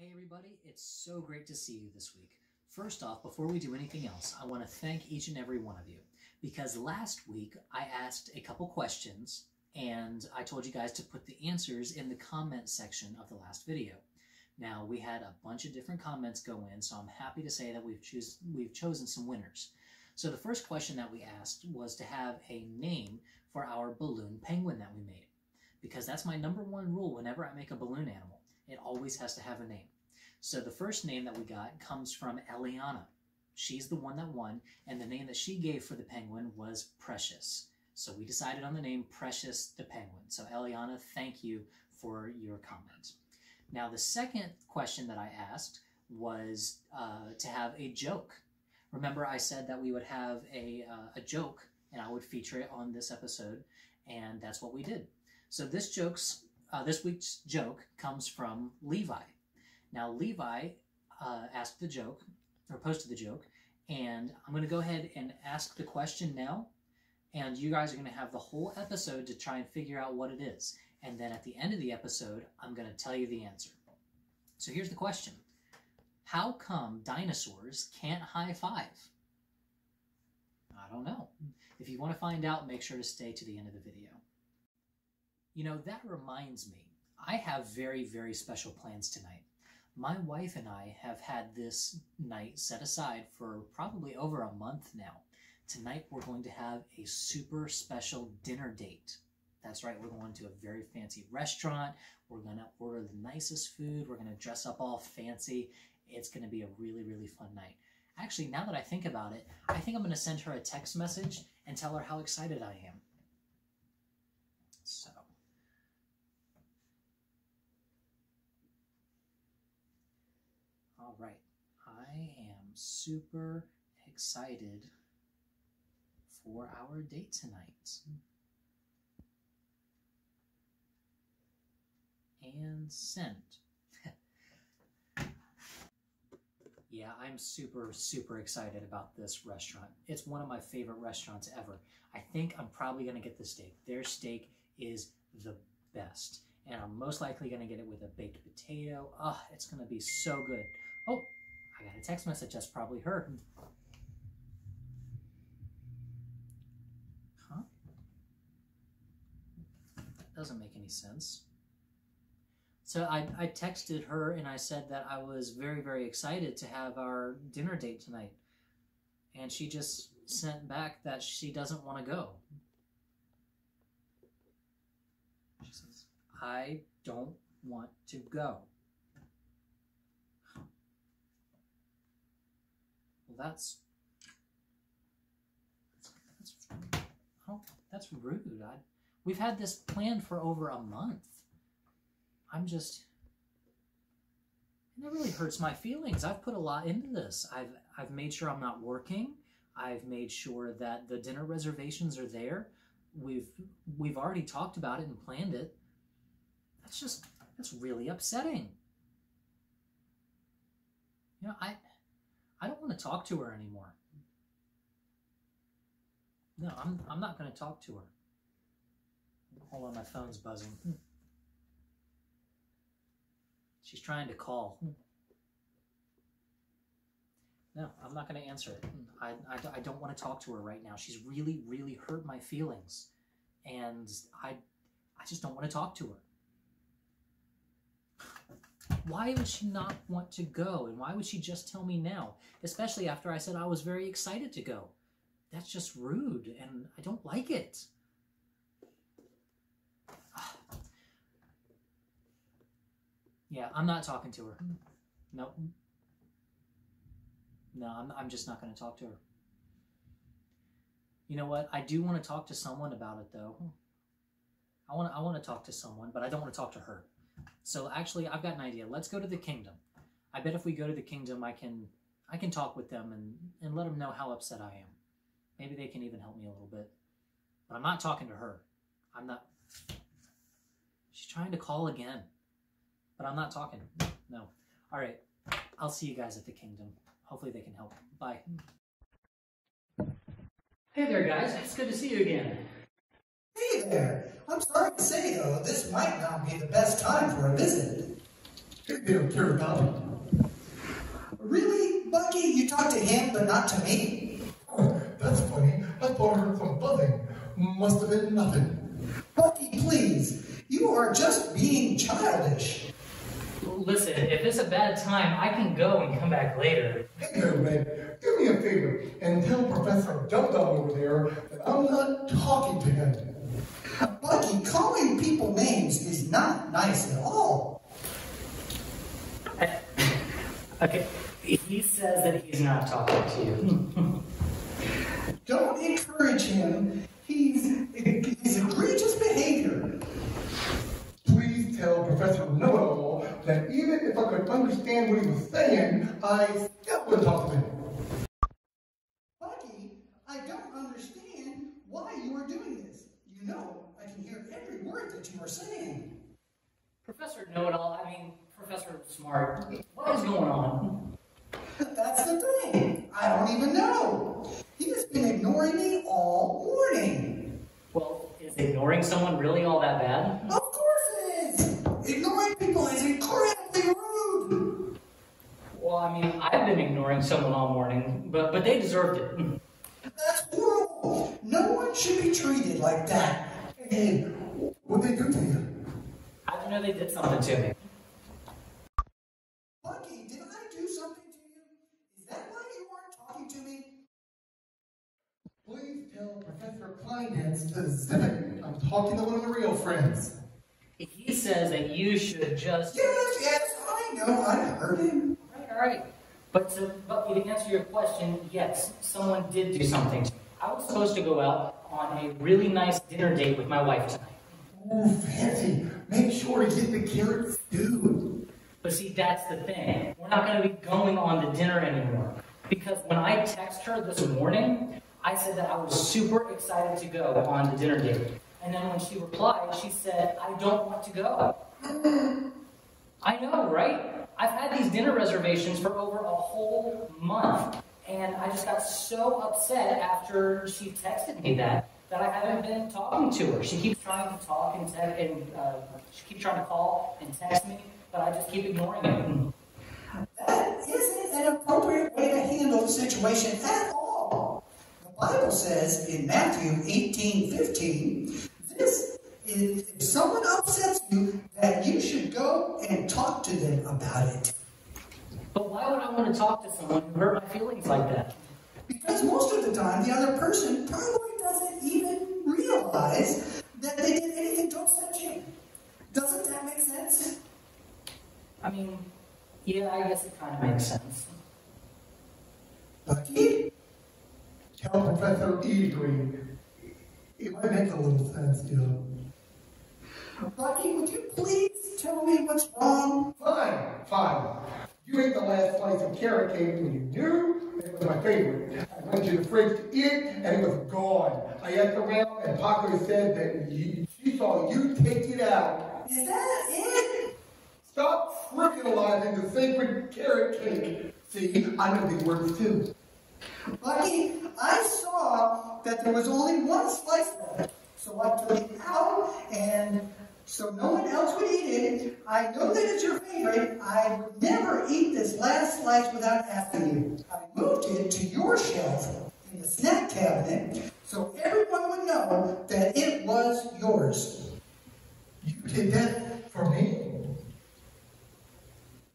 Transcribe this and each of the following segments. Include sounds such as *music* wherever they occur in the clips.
Hey everybody, it's so great to see you this week. First off, before we do anything else, I want to thank each and every one of you because last week I asked a couple questions and I told you guys to put the answers in the comment section of the last video. Now we had a bunch of different comments go in, so I'm happy to say that we've choose we've chosen some winners. So the first question that we asked was to have a name for our balloon penguin that we made because that's my number one rule whenever I make a balloon animal. It always has to have a name. So the first name that we got comes from Eliana. She's the one that won, and the name that she gave for the penguin was Precious. So we decided on the name Precious the Penguin. So Eliana, thank you for your comment. Now the second question that I asked was uh, to have a joke. Remember I said that we would have a, uh, a joke and I would feature it on this episode, and that's what we did. So this joke's uh, this week's joke comes from Levi. Now Levi uh, asked the joke or posted the joke, and I'm going to go ahead and ask the question now, and you guys are going to have the whole episode to try and figure out what it is. And then at the end of the episode, I'm going to tell you the answer. So here's the question How come dinosaurs can't high five? I don't know. If you want to find out, make sure to stay to the end of the video. You know, that reminds me, I have very, very special plans tonight. My wife and I have had this night set aside for probably over a month now. Tonight we're going to have a super special dinner date. That's right, we're going to a very fancy restaurant. We're going to order the nicest food. We're going to dress up all fancy. It's going to be a really, really fun night. Actually, now that I think about it, I think I'm going to send her a text message and tell her how excited I am. So. All right. I am super excited for our date tonight. And send. *laughs* yeah, I'm super, super excited about this restaurant. It's one of my favorite restaurants ever. I think I'm probably going to get the steak. Their steak is the best. And I'm most likely going to get it with a baked potato. Oh, it's going to be so good. Oh, I got a text message. That's probably her. Huh? Doesn't make any sense. So I, I texted her and I said that I was very, very excited to have our dinner date tonight. And she just sent back that she doesn't want to go. She says, I don't want to go. That's that's oh, that's rude. I, we've had this planned for over a month. I'm just and really hurts my feelings. I've put a lot into this. I've I've made sure I'm not working. I've made sure that the dinner reservations are there. We've we've already talked about it and planned it. That's just that's really upsetting. You know, I I don't want to talk to her anymore. No, I'm I'm not going to talk to her. Hold on, my phone's buzzing. Hmm. She's trying to call. Hmm. No, I'm not going to answer it. Hmm. I, I, I don't want to talk to her right now. She's really, really hurt my feelings. And I, I just don't want to talk to her why would she not want to go? And why would she just tell me now? Especially after I said I was very excited to go. That's just rude, and I don't like it. *sighs* Yeah, I'm not talking to her. Hmm. No. No, I'm, I'm just not going to talk to her. You know what? I do want to talk to someone about it, though. Hmm. I want I want to talk to someone, but I don't want to talk to her. So actually, I've got an idea. Let's go to the kingdom. I bet if we go to the kingdom, I can I can talk with them and, and let them know how upset I am. Maybe they can even help me a little bit. But I'm not talking to her. I'm not. She's trying to call again. But I'm not talking. No. All right. I'll see you guys at the kingdom. Hopefully they can help. Bye. Hey there, guys. It's good to see you again. Hey there. I'm sorry to say, though, this might not be the best time for a visit. Hey there, Carrot Top. Really, Bucky? You talked to him, but not to me? Oh, that's funny. I thought I heard some buzzing. Must have been nothing. Bucky, please. You are just being childish. Listen, if it's a bad time, I can go and come back later. Hey there, Red. Do me a favor and tell Professor Dum Dum over there that I'm not talking to him. Bucky, calling people names is not nice at all. *laughs* Okay, he says that he's not talking to you. *laughs* Don't encourage him. He's, he's egregious behavior. Please tell Professor Know-It-All that even if I could understand what he was saying, I still wouldn't talk to him. Bucky, I don't understand why you are doing this. You know, I can hear every word that you are saying. Know-It-All, I mean, Professor Smart, what is going on? That's the thing. I don't even know. He has been ignoring me all morning. Well, is ignoring someone really all that bad? Of course it is. Ignoring people is incredibly rude. Well, I mean, I've been ignoring someone all morning, but but they deserved it. That's horrible. No one should be treated like that. Hey, what'd they do to you? How'd know they did something to me? Bucky, did I do something to you? Is that why you aren't talking to me? Please tell Professor Kleinhans to zip it. I'm talking to one of the real friends. He says that you should just. Yes, yes, I know. I heard him. Right, all right. But to, but to answer your question, yes, someone did do something to me. I was supposed to go out on a really nice dinner date with my wife tonight. Ooh, fancy. Make sure to get the carrot stew. But see, that's the thing. We're not going to be going on to dinner anymore. Because when I texted her this morning, I said that I was super excited to go on the dinner date. And then when she replied, she said, I don't want to go. I know, right? I've had these dinner reservations for over a whole month. And I just got so upset after she texted me that that I haven't been talking to her. She keeps trying to talk and, te- and uh, she keeps trying to call and text me, but I just keep ignoring it. That isn't an appropriate way to handle the situation at all. The Bible says in Matthew 18 15, this is, if someone upsets you, that you should go and talk to them about it. But why would I want to talk to someone who hurt my feelings like that? Because most of the time, the other person probably doesn't even realize that they did anything to upset you. Doesn't that make sense? I mean, yeah, I guess it kind of makes sense. Bucky? Tell Professor E. Green. It might make a little sense, you know. Bucky, would you please tell me what's wrong? Fine, fine. You ate the last slice of carrot cake when you knew it was my favorite. I went to the fridge to eat it, and it was gone. I asked around, and Paco said that you, she saw you take it out. Is that it? Stop trivializing the sacred carrot cake. See, I know these words too. Lucky, I saw that there was only one slice left, so I took it out, and so no one else would eat it. I know that it's your favorite. I would never eat this last slice without asking you. I moved it to your shelf in the snack cabinet, so everyone would know that it was yours. You did that for me?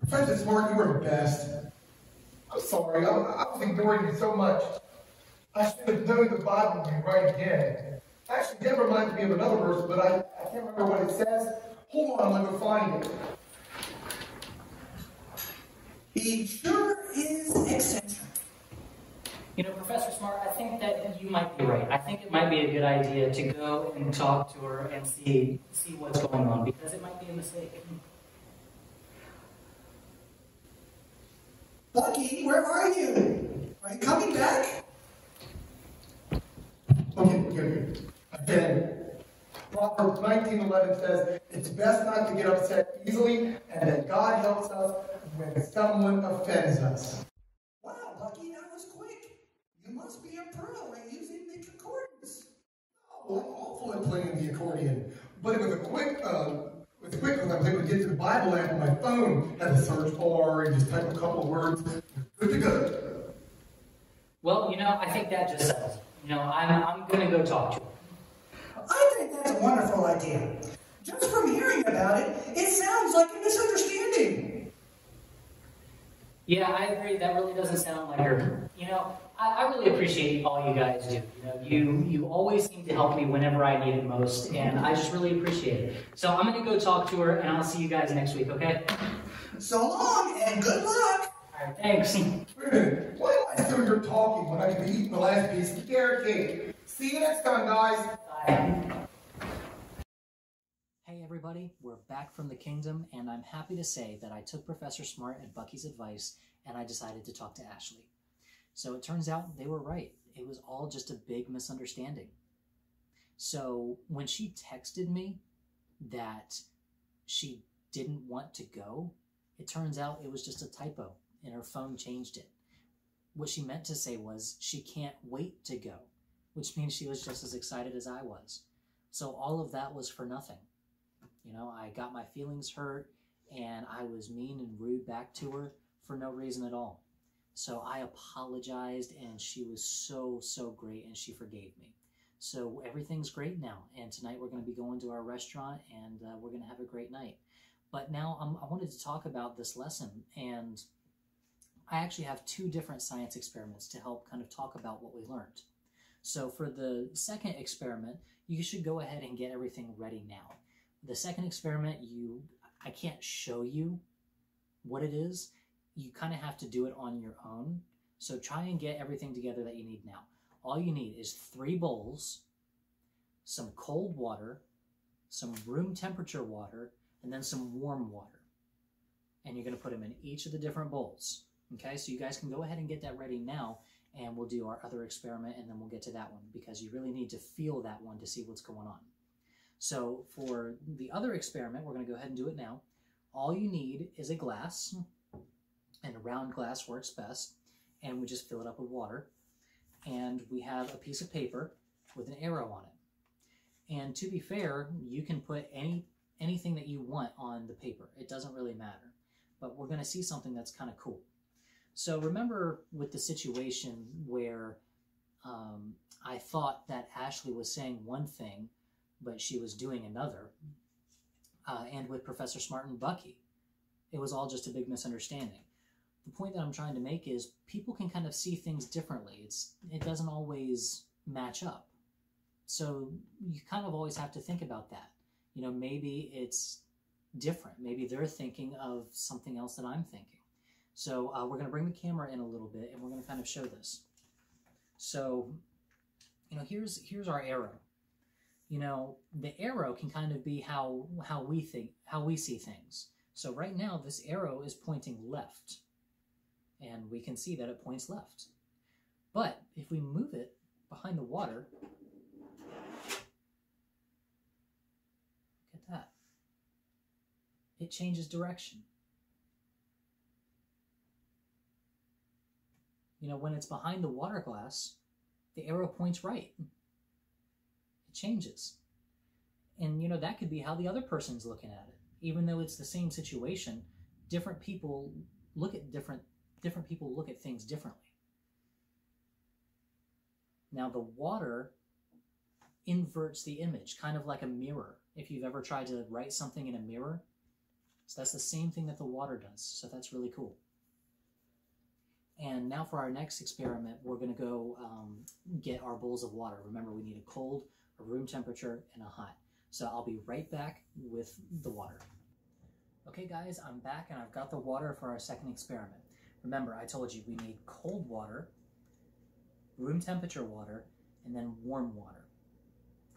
Professor Smart, you are the best. I'm sorry, I, was ignoring you so much. I should have known the Bible would be right again. Actually, that reminds me of another verse, but I can't remember what it says. Hold on, let me find it. He sure is eccentric. You know, Professor Smart, I think that you might be right. I think it might be a good idea to go and talk to her and see see what's going on because it might be a mistake. Bucky, where are you? Are you coming back? Okay, okay, okay. Proverbs 19:11 says, "It's best not to get upset easily, and that God helps us when someone offends us." Wow, Bucky, that was quick. You must be a pro at using the concordance. Oh, I'm awful at playing the accordion, but it was a quick, uh, with it's quick because I was able to get to the Bible app on my phone, have a search bar, and just type a couple of words. Good to go. Well, you know, I think that just it. You know, I'm, I'm going to go talk to her. I think that's a wonderful idea. Just from hearing about it, it sounds like a misunderstanding. Yeah, I agree. That really doesn't sound like her. You know, I, I really appreciate all you guys do. You know, you you always seem to help me whenever I need it most, and I just really appreciate it. So I'm going to go talk to her, and I'll see you guys next week. Okay? So long and good luck. All right. Thanks. Wait. Why am I still here talking when I could be eating the last piece of carrot cake? See you next time, guys. Bye. Everybody, we're back from the kingdom, and I'm happy to say that I took Professor Smart and Bucky's advice and I decided to talk to Ashley. So it turns out they were right. It was all just a big misunderstanding. So when she texted me that she didn't want to go, it turns out it was just a typo and her phone changed it. What she meant to say was she can't wait to go, which means she was just as excited as I was. So all of that was for nothing. You know, I got my feelings hurt and I was mean and rude back to her for no reason at all. So I apologized and she was so, so great and she forgave me. So everything's great now. And tonight we're going to be going to our restaurant and uh, we're going to have a great night. But now um, I wanted to talk about this lesson and I actually have two different science experiments to help kind of talk about what we learned. So for the second experiment, you should go ahead and get everything ready now. The second experiment, you I can't show you what it is. You kind of have to do it on your own. So try and get everything together that you need now. All you need is three bowls, some cold water, some room temperature water, and then some warm water. And you're going to put them in each of the different bowls. Okay, so you guys can go ahead and get that ready now, and we'll do our other experiment, and then we'll get to that one because you really need to feel that one to see what's going on. So for the other experiment, we're going to go ahead and do it now. All you need is a glass, and a round glass works best, and we just fill it up with water. And we have a piece of paper with an arrow on it. And to be fair, you can put any anything that you want on the paper. It doesn't really matter. But we're going to see something that's kind of cool. So remember with the situation where um, I thought that Ashley was saying one thing, but she was doing another, uh, and with Professor Smart and Bucky, it was all just a big misunderstanding. The point that I'm trying to make is people can kind of see things differently. It's it doesn't always match up. So you kind of always have to think about that. You know, maybe it's different. Maybe they're thinking of something else that I'm thinking. So uh, we're going to bring the camera in a little bit and we're going to kind of show this. So, you know, here's here's our arrow. You know, the arrow can kind of be how how we think, how we see things. So right now this arrow is pointing left. And we can see that it points left. But if we move it behind the water, look at that. It changes direction. you know, when it's behind the water glass, the arrow points right. Changes. And, you know, that could be how the other person's looking at it. Even though it's the same situation, different people look at different, different people look at things differently. Now, the water inverts the image, kind of like a mirror. If you've ever tried to write something in a mirror, so that's the same thing that the water does. So that's really cool. And now for our next experiment, we're going to go um, get our bowls of water. Remember, we need a cold, room temperature, and a hot. So I'll be right back with the water. Okay guys, I'm back and I've got the water for our second experiment. Remember, I told you we need cold water, room temperature water, and then warm water.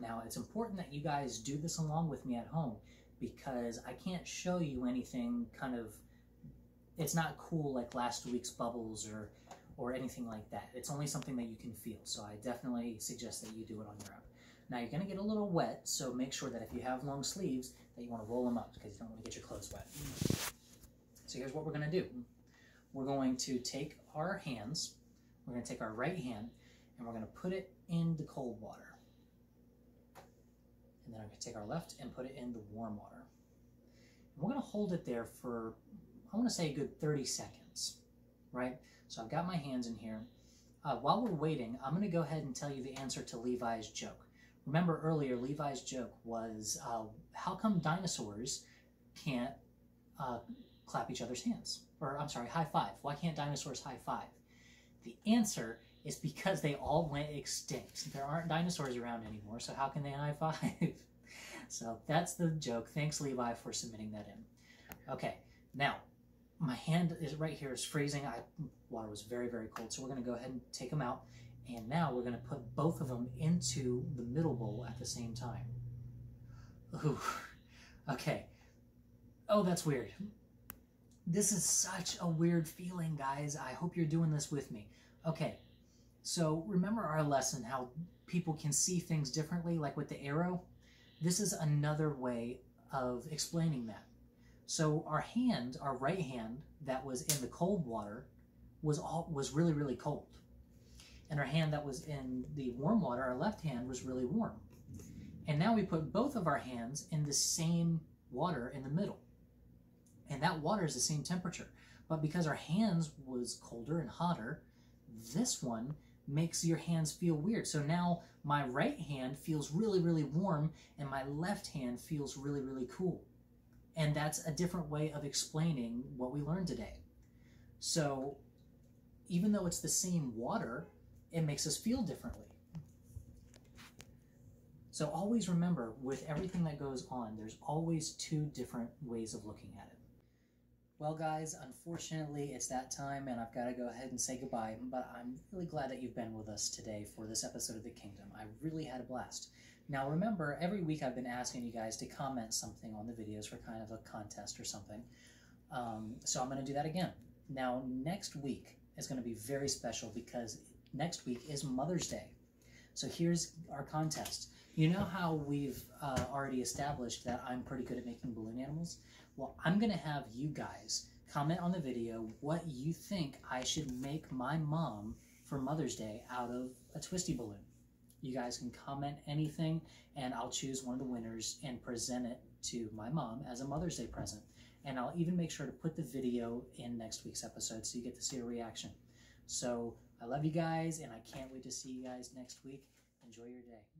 Now, it's important that you guys do this along with me at home because I can't show you anything kind of it's not cool like last week's bubbles or or anything like that. It's only something that you can feel. So I definitely suggest that you do it on your own. Now you're going to get a little wet, so make sure that if you have long sleeves that you want to roll them up because you don't want to get your clothes wet. So here's what we're going to do. We're going to take our hands, we're going to take our right hand, and we're going to put it in the cold water. And then I'm going to take our left and put it in the warm water. We're going to hold it there for, I want to say a good 30 seconds, right? So I've got my hands in here. Uh, while we're waiting, I'm going to go ahead and tell you the answer to Levi's joke. Remember earlier, Levi's joke was, uh, how come dinosaurs can't uh, clap each other's hands? Or, I'm sorry, high five. Why can't dinosaurs high five? The answer is because they all went extinct. There aren't dinosaurs around anymore, so how can they high five? *laughs* so that's the joke. Thanks, Levi, for submitting that in. Okay, now my hand is right here is freezing. I water was very very cold, so we're going to go ahead and take them out. And now we're going to put both of them into the middle bowl at the same time. Ooh, okay. Oh, that's weird. This is such a weird feeling, guys. I hope you're doing this with me. Okay, so remember our lesson how people can see things differently, like with the arrow? This is another way of explaining that. So our hand, our right hand that was in the cold water was all was really, really cold. And our hand that was in the warm water, our left hand was really warm. And now we put both of our hands in the same water in the middle. And that water is the same temperature. But because our hands was colder and hotter, this one makes your hands feel weird. So now my right hand feels really, really warm and my left hand feels really, really cool. And that's a different way of explaining what we learned today. So even though it's the same water, it makes us feel differently. So always remember, with everything that goes on, there's always two different ways of looking at it. Well, guys, unfortunately, it's that time, and I've got to go ahead and say goodbye. But I'm really glad that you've been with us today for this episode of The Kingdom. I really had a blast. Now, remember, every week I've been asking you guys to comment something on the videos for kind of a contest or something. Um, so I'm going to do that again. Now, next week is going to be very special because next week is Mother's Day. So here's our contest. You know how we've uh, already established that I'm pretty good at making balloon animals? Well, I'm going to have you guys comment on the video what you think I should make my mom for Mother's Day out of a twisty balloon. You guys can comment anything, and I'll choose one of the winners and present it to my mom as a Mother's Day present. And I'll even make sure to put the video in next week's episode so you get to see a reaction. So I love you guys, and I can't wait to see you guys next week. Enjoy your day.